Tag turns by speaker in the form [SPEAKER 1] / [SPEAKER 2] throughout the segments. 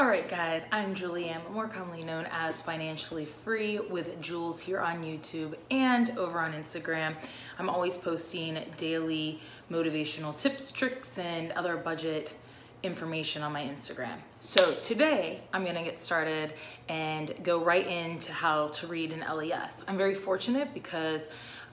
[SPEAKER 1] All right, guys, I'm Julianne, more commonly known as Financially Free with Jules here on YouTube and over on Instagram. I'm always posting daily motivational tips, tricks, and other budget information on my Instagram. So today I'm gonna get started and go right into how to read an LES. I'm very fortunate because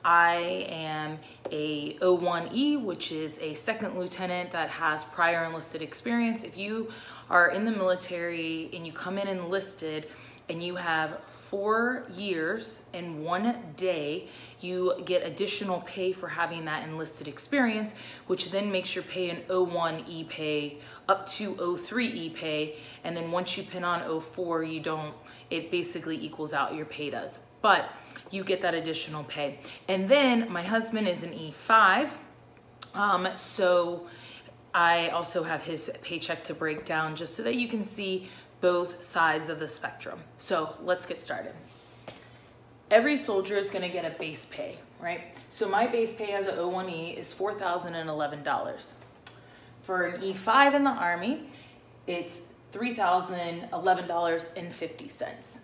[SPEAKER 1] I am a O1E, which is a second lieutenant that has prior enlisted experience. If you are in the military and you come in enlisted and you have four years and one day, you get additional pay for having that enlisted experience, which then makes your pay an O1 pay up to O3 pay. And then once you pin on 04, you don't, it basically equals out, your pay does. But you get that additional pay. And then my husband is an E5, um, so I also have his paycheck to break down just so that you can see both sides of the spectrum. So let's get started. Every soldier is gonna get a base pay, right? So my base pay as an O1E is $4,011. For an E5 in the Army, it's $3,011.50.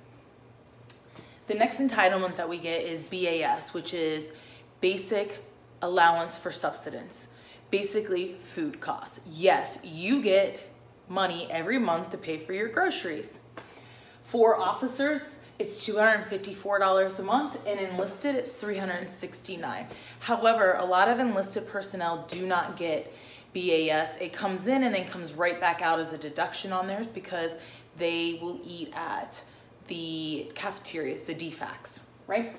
[SPEAKER 1] The next entitlement that we get is BAS, which is Basic Allowance for Subsistence. Basically, food costs. Yes, you get money every month to pay for your groceries. For officers, it's $254 a month and enlisted it's $369. However, a lot of enlisted personnel do not get BAS. It comes in and then comes right back out as a deduction on theirs because they will eat at the cafeterias, the DFACs, right?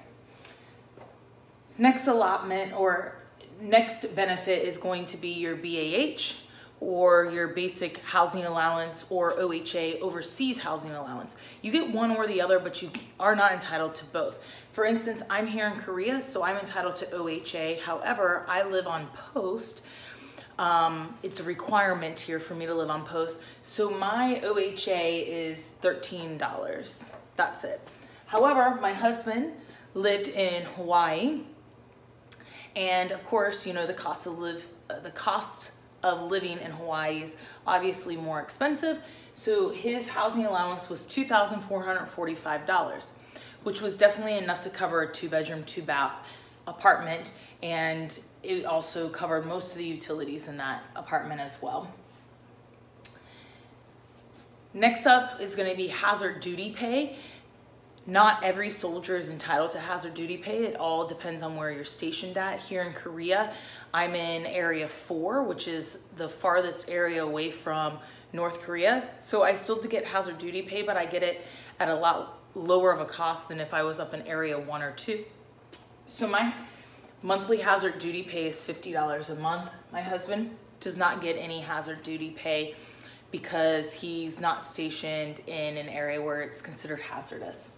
[SPEAKER 1] Next allotment or next benefit is going to be your BAH or your basic housing allowance or OHA overseas housing allowance. You get one or the other, but you are not entitled to both. For instance, I'm here in Korea, so I'm entitled to OHA. However, I live on post, um, it's a requirement here for me to live on post. So my OHA is $13. That's it. However, my husband lived in Hawaii, and of course, you know the cost of live uh, the cost of living in Hawaii is obviously more expensive. So his housing allowance was $2,445, which was definitely enough to cover a two bedroom, two bath apartment. And it also covered most of the utilities in that apartment as well. Next up is gonna be hazard duty pay. Not every soldier is entitled to hazard duty pay. It all depends on where you're stationed at. Here in Korea, I'm in area four, which is the farthest area away from North Korea. So I still get hazard duty pay, but I get it at a lot lower of a cost than if I was up in area one or two. So my monthly hazard duty pay is $50 a month. My husband does not get any hazard duty pay because he's not stationed in an area where it's considered hazardous.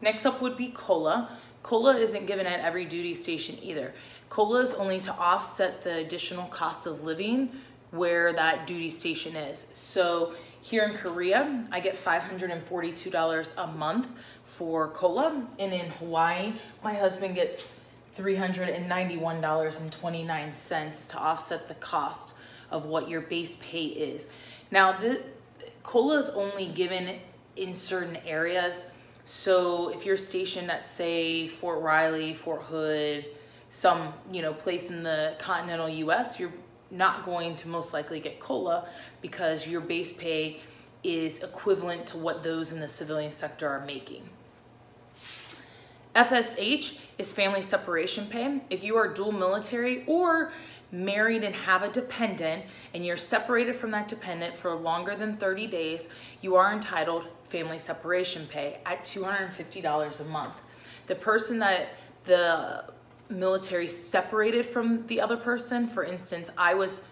[SPEAKER 1] Next up would be COLA. COLA isn't given at every duty station either. COLA is only to offset the additional cost of living where that duty station is. So here in Korea, I get $542 a month for COLA. And in Hawaii, my husband gets $391.29 to offset the cost of what your base pay is. Now, the COLA is only given in certain areas. So if you're stationed at say Fort Riley, Fort Hood, some you know place in the continental US, you're not going to most likely get COLA because your base pay is equivalent to what those in the civilian sector are making. FSH is family separation pay. If you are dual military or married and have a dependent and you're separated from that dependent for longer than 30 days, you are entitled family separation pay at $250 a month. The person that the military separated from the other person, for instance, I was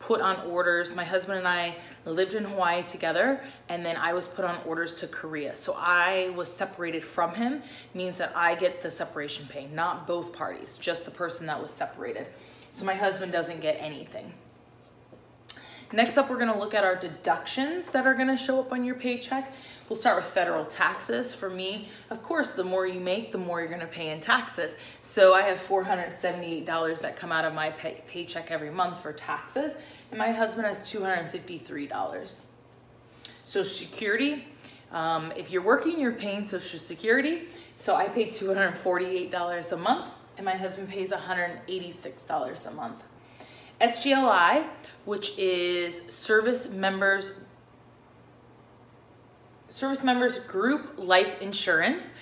[SPEAKER 1] put on orders. My husband and I lived in Hawaii together and then I was put on orders to Korea. So I was separated from him means that I get the separation pay, not both parties, just the person that was separated. So my husband doesn't get anything. Next up, we're gonna look at our deductions that are gonna show up on your paycheck. We'll start with federal taxes. For me, of course, the more you make, the more you're gonna pay in taxes. So I have $478 that come out of my pay paycheck every month for taxes, and my husband has $253. Social Security. Um, if you're working, you're paying Social Security. So I pay $248 a month and my husband pays $186 a month. SGLI, which is Service Members Service Members Group Life Insurance.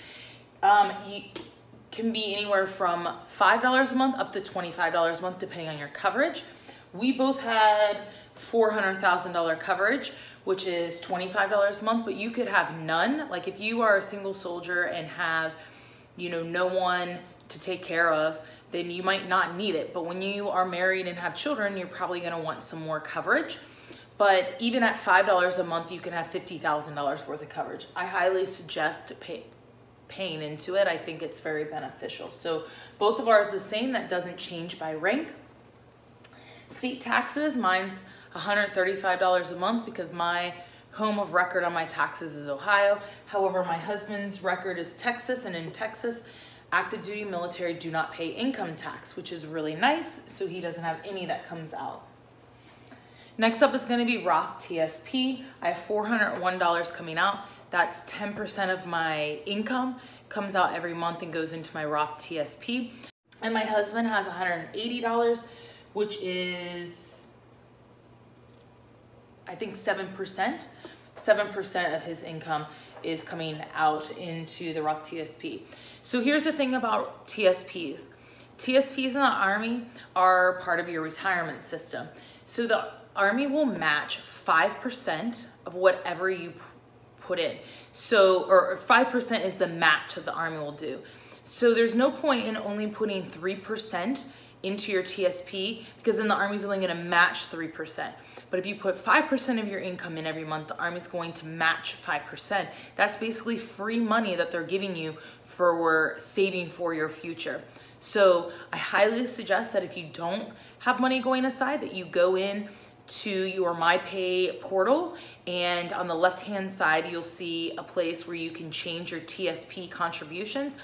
[SPEAKER 1] Um, can be anywhere from $5 a month up to $25 a month, depending on your coverage. We both had $400,000 coverage, which is $25 a month, but you could have none. Like if you are a single soldier and have, you know, no one to take care of, then you might not need it. But when you are married and have children, you're probably gonna want some more coverage. But even at $5 a month, you can have $50,000 worth of coverage. I highly suggest pay, paying into it. I think it's very beneficial. So both of ours the same. That doesn't change by rank. State taxes, mine's $135 a month because my home of record on my taxes is Ohio. However, my husband's record is Texas, and in Texas, active duty military do not pay income tax, which is really nice, so he doesn't have any that comes out. Next up is gonna be Roth TSP. I have $401 coming out. That's 10% of my income, comes out every month and goes into my Roth TSP. And my husband has $180, which is, I think 7%. 7% of his income is coming out into the Roth TSP. So here's the thing about TSPs. TSPs in the Army are part of your retirement system. So the Army will match 5% of whatever you put in. So, or 5% is the match that the Army will do. So there's no point in only putting 3% into your TSP because then the Army's only gonna match 3%. But if you put 5% of your income in every month, the Army's going to match 5%. That's basically free money that they're giving you for saving for your future. So I highly suggest that if you don't have money going aside, that you go in to your MyPay portal and on the left hand side you'll see a place where you can change your TSP contributions.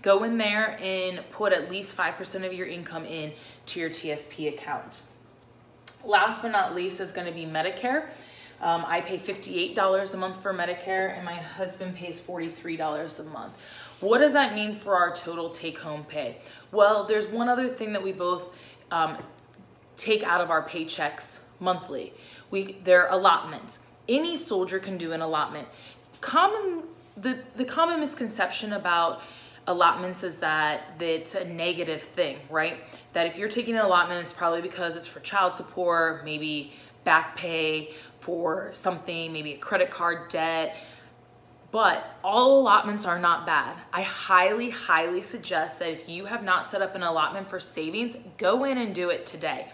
[SPEAKER 1] Go in there and put at least 5% of your income in to your TSP account. Last but not least is gonna be Medicare. Um, I pay $58 a month for Medicare and my husband pays $43 a month. What does that mean for our total take home pay? Well, there's one other thing that we both um, take out of our paychecks monthly. We There are allotments. Any soldier can do an allotment. Common, the, the common misconception about allotments is that it's a negative thing, right? That if you're taking an allotment, it's probably because it's for child support, maybe back pay for something, maybe a credit card debt. But all allotments are not bad. I highly, highly suggest that if you have not set up an allotment for savings, go in and do it today.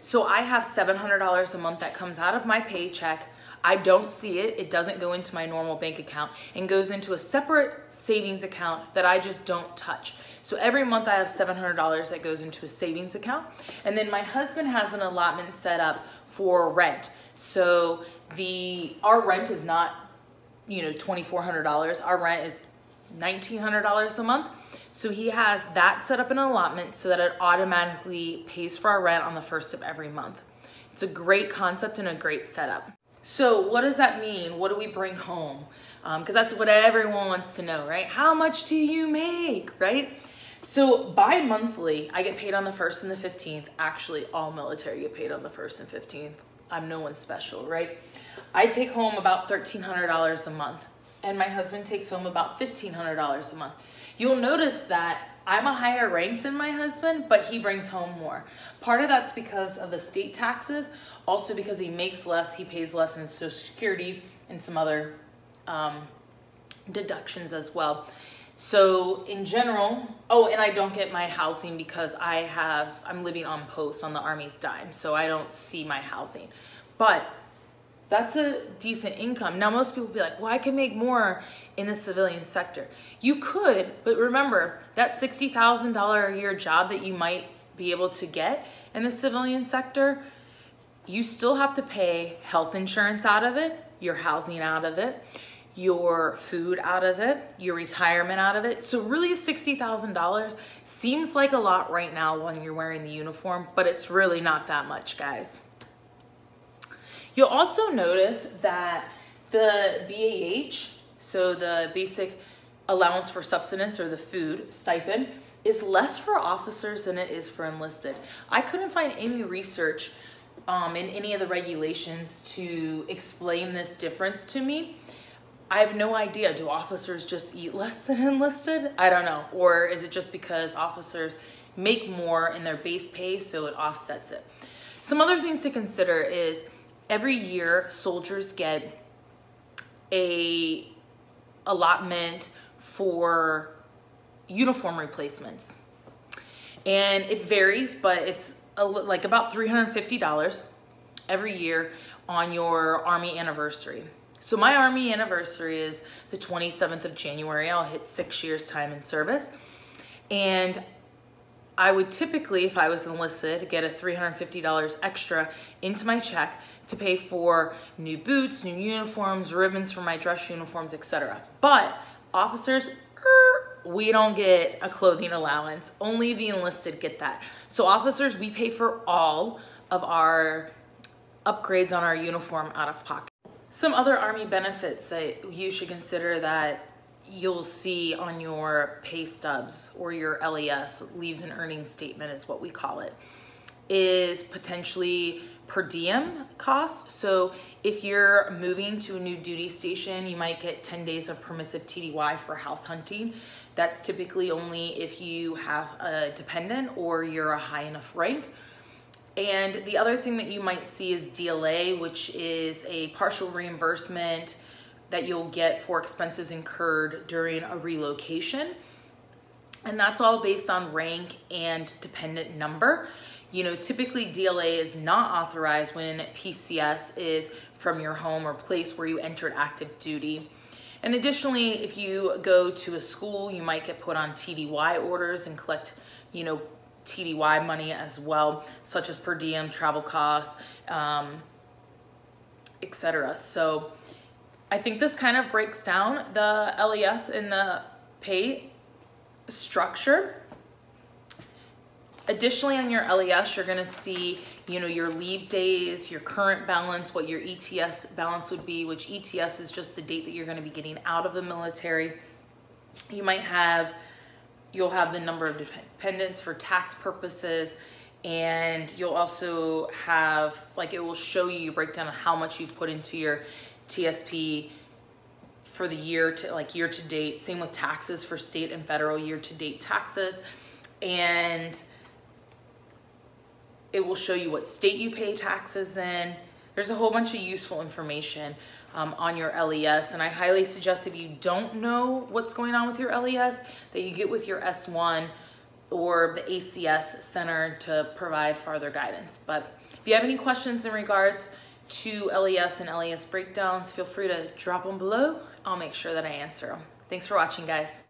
[SPEAKER 1] So I have $700 a month that comes out of my paycheck. I don't see it. It doesn't go into my normal bank account and goes into a separate savings account that I just don't touch. So every month I have $700 that goes into a savings account. And then my husband has an allotment set up for rent. So the our rent is not, you know, $2,400. Our rent is $1,900 a month. So he has that set up in an allotment so that it automatically pays for our rent on the first of every month. It's a great concept and a great setup. So what does that mean? What do we bring home? Because um, that's what everyone wants to know, right? How much do you make, right? So bi-monthly, I get paid on the 1st and the 15th. Actually, all military get paid on the 1st and 15th. I'm no one special, right? I take home about $1,300 a month and my husband takes home about $1,500 a month. You'll notice that I'm a higher rank than my husband, but he brings home more. Part of that's because of the state taxes, also because he makes less, he pays less in Social Security and some other um, deductions as well. So in general, oh, and I don't get my housing because I have, I'm living on post on the Army's dime, so I don't see my housing. But that's a decent income. Now, most people be like, well, I can make more in the civilian sector. You could, but remember that $60,000 a year job that you might be able to get in the civilian sector, you still have to pay health insurance out of it, your housing out of it, your food out of it, your retirement out of it. So really $60,000 seems like a lot right now when you're wearing the uniform, but it's really not that much, guys. You'll also notice that The BAH, so the basic allowance for subsistence or the food stipend, is less for officers than it is for enlisted. I couldn't find any research um, in any of the regulations to explain this difference to me. I have no idea. Do officers just eat less than enlisted? I don't know. Or is it just because officers make more in their base pay so it offsets it? Some other things to consider is every year soldiers get a allotment for uniform replacements. And it varies, but it's a, like about $350 every year on your Army anniversary. So my Army anniversary is the 27th of January. I'll hit six years time in service. And I would typically, if I was enlisted, get a $350 extra into my check to pay for new boots, new uniforms, ribbons for my dress uniforms, etc. But officers, er, we don't get a clothing allowance. Only the enlisted get that. So officers, we pay for all of our upgrades on our uniform out of pocket. Some other Army benefits that you should consider that you'll see on your pay stubs or your LES, leaves and earnings statement is what we call it, is potentially per diem cost. So if you're moving to a new duty station, you might get 10 days of permissive TDY for house hunting. That's typically only if you have a dependent or you're a high enough rank. And the other thing that you might see is DLA, which is a partial reimbursement that you'll get for expenses incurred during a relocation. And that's all based on rank and dependent number. You know, typically DLA is not authorized when PCS is from your home or place where you entered active duty. And additionally, if you go to a school, you might get put on TDY orders and collect, you know, TDY money as well, such as per diem, travel costs, um, etc. So I think this kind of breaks down the LES and the pay structure. Additionally, on your LES, you're gonna see, you know, your leave days, your current balance, what your ETS balance would be, which ETS is just the date that you're gonna be getting out of the military. You might have you'll have the number of dependents for tax purposes and you'll also have like it will show you breakdown of how much you've put into your TSP for the year to like year to date same with taxes for state and federal year to date taxes and it will show you what state you pay taxes in there's a whole bunch of useful information um, on your LES. And I highly suggest if you don't know what's going on with your LES, that you get with your S1 or the ACS Center to provide further guidance. But if you have any questions in regards to LES and LES breakdowns, feel free to drop them below. I'll make sure that I answer them. Thanks for watching, guys.